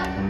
up.